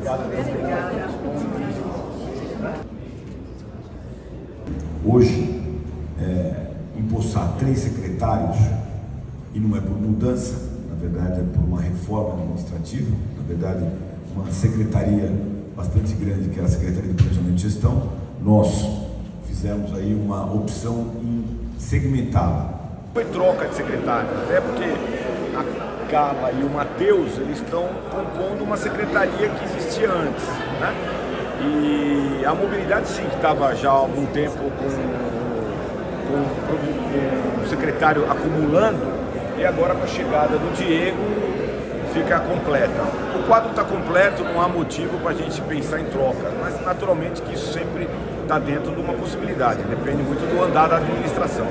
Obrigado. Hoje, é, empossar três secretários, e não é por mudança, na verdade é por uma reforma administrativa, na verdade uma secretaria bastante grande, que é a Secretaria de Planejamento e Gestão, nós fizemos aí uma opção em segmentá-la. Foi troca de secretário, até porque a Carla e o Matheus, eles estão compondo uma secretaria que existia antes, né? E a mobilidade sim, que estava já há algum tempo com, com, com o secretário acumulando, e agora com a chegada do Diego fica completa. O quadro está completo, não há motivo para a gente pensar em troca, mas naturalmente que isso sempre está dentro de uma possibilidade, depende muito do andar da administração.